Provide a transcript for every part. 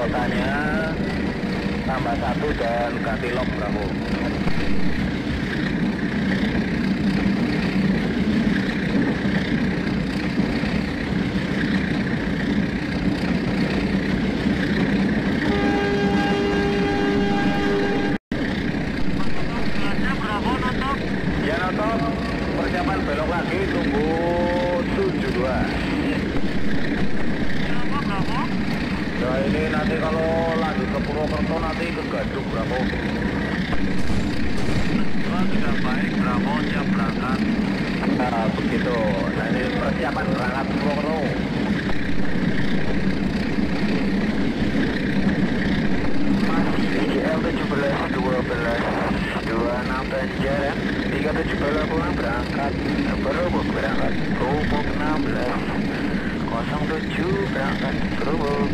kotanya tambah satu dan ganti lok Bravo. Ya nonton, persiapan belok lagi tunggu 72. Ya ini nanti kalau lanjut ke Purwokerto nanti ke Gaduk Bravo. sudah baik, Bravo siap berangkat. Begitu, nah ini persiapan berangkat Purwokerto. Masih L17 12 26 Banjar 37 pulang berangkat. Berangkat Berubuk 16 07 berangkat Berubuk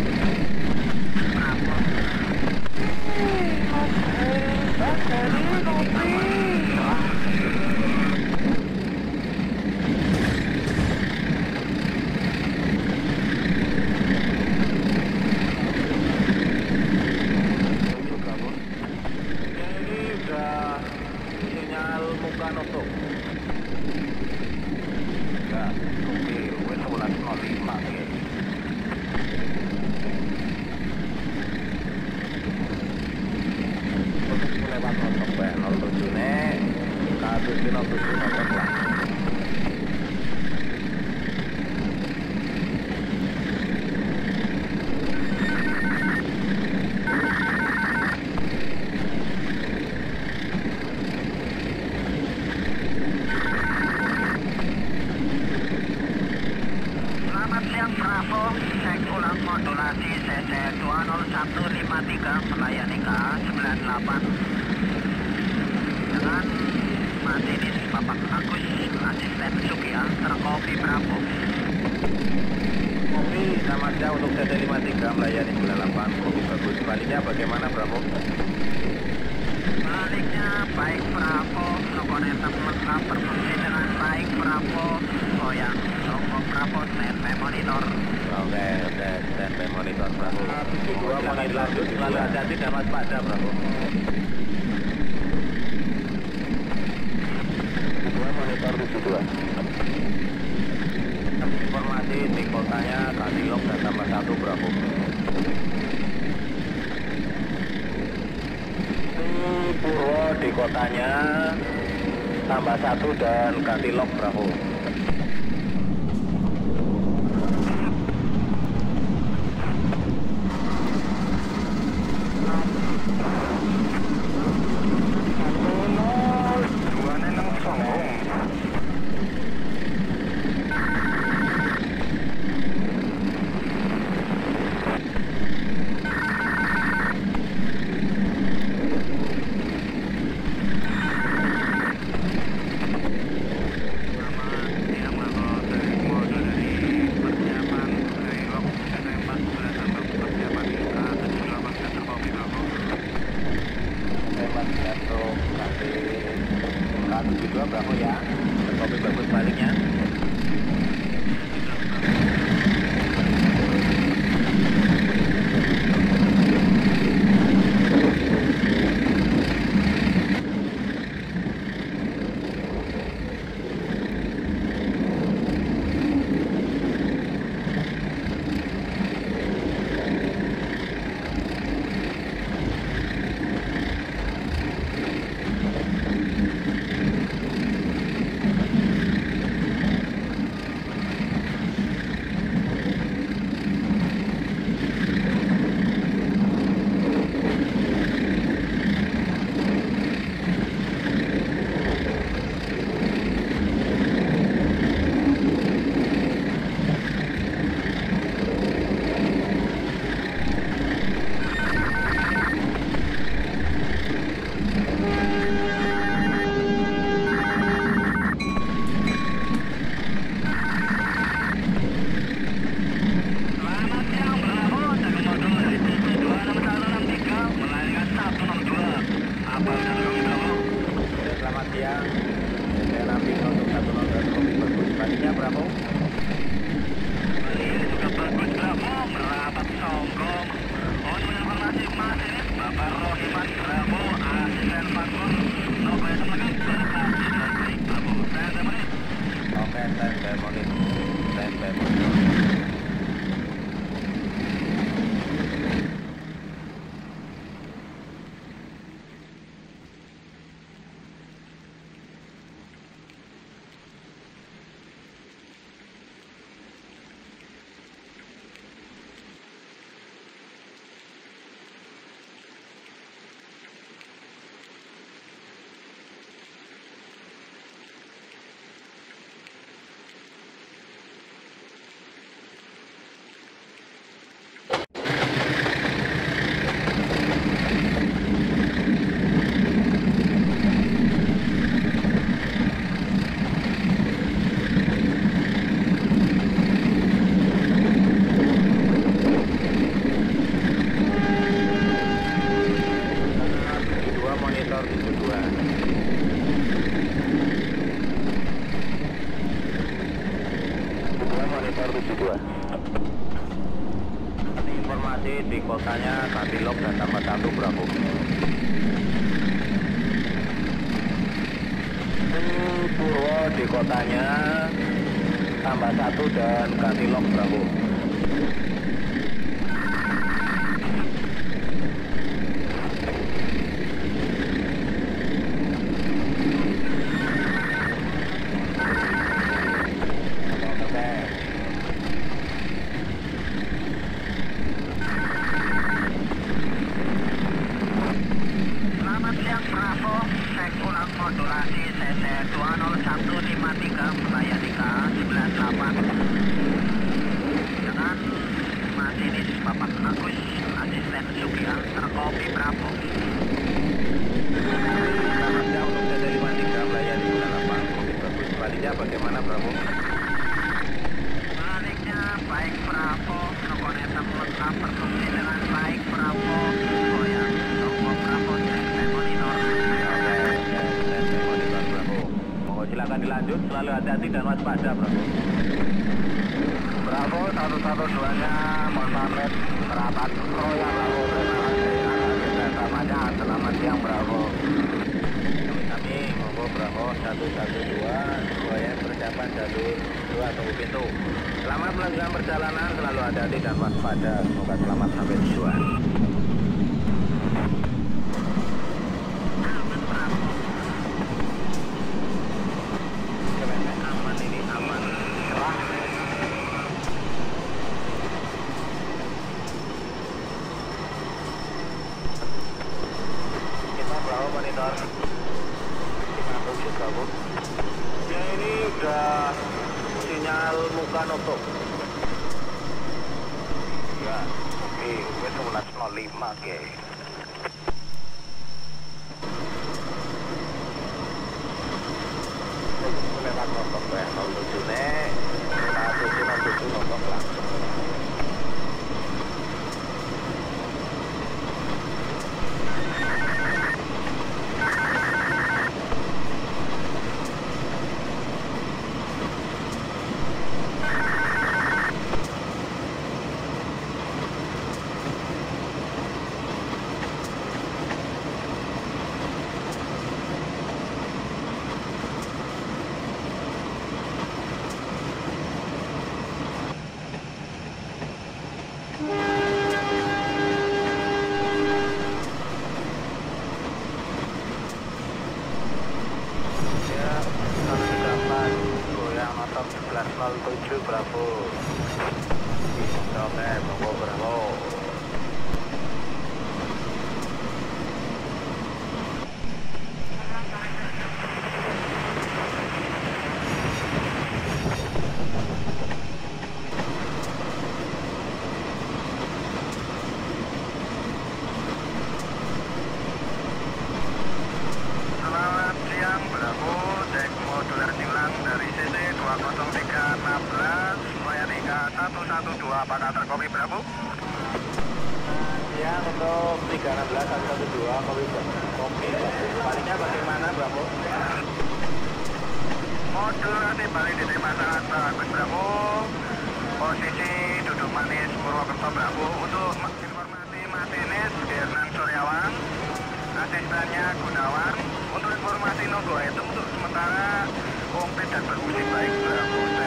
Ya ini udah sinyal muka nutup. Ya, oke, wes 11.05 ya. Terus lewat nutup ya, 07 ne, kasus 07 nutup lah. Selamat siang Bravo, cek ulang modulasi CC 20153 melayani KA 98 dengan masinis Bapak Agus asisten Sugia terkopi Bravo. Kopi siang untuk CT 53 melayani 98 Kopi bagus sebaliknya bagaimana Bravo? Baliknya baik Bravo, lokoneter lengkap berfungsi dengan baik Bravo, goyang, songkok Bravo, standby monitor. Oke, oke, standby monitor Bravo. Dua mulai lanjut, lalu hati-hati dan waspada Bravo. Dua monitor 72. Informasi di kotanya Kadilok dan tambah satu Bravo. Ini Purwo di kotanya tambah satu dan Kantilok Bravo. menuju 2 Informasi di kotanya Kabilok dan tambah satu Bravo Purwo di kotanya tambah satu dan Katilok Bravo Bayan dilanjut, selalu hati-hati dan waspada Bravo. Bravo 112 nya pamit. Merapat Royal Bravo terima kasih kerjasamanya selamat siang Bravo. Kami monggo Bravo 112 semuanya persiapan jalur 2 tunggu pintu. Selamat melanjutkan perjalanan selalu hati-hati dan waspada. Semoga selamat sampai tujuan Bravo monitor 57 Bravo ya ini udah sinyal muka nutup. Ya oke wes 11.05 ke lewat notok ya kalau tujuhnya satu cuma tujuh notok langsung ya satu dapat goyang notok 1107 Bravo oke Bravo Bravo Selamat siang Bravo, cek modulasi ulang dari CC 20316 melayani KA 112 apakah terkopi Bravo? ya untuk 316 112 kopi kopi baliknya bagaimana Bravo Modulasi balik diterima sangat bagus Bravo Posisi duduk manis Purwokerto Bravo Untuk informasi masinis Dirnan Suryawan Asistennya Gunawan. Untuk informasi Nogo itu untuk sementara komplit dan berfungsi baik Bravo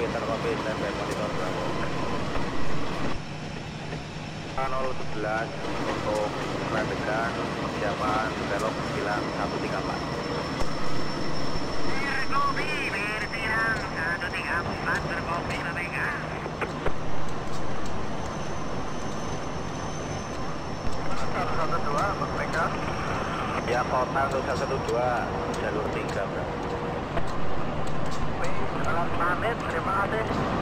terkopi terkopi standby monitor Bravo 011 untuk strategi persiapan belok bilang 134 Berkopi bertirang Satu tiga empat. Berkopi mereka Satu satu dua mereka ya kota untuk 112 jalur 3 Bravo Selamat pamit terima kasih Selamat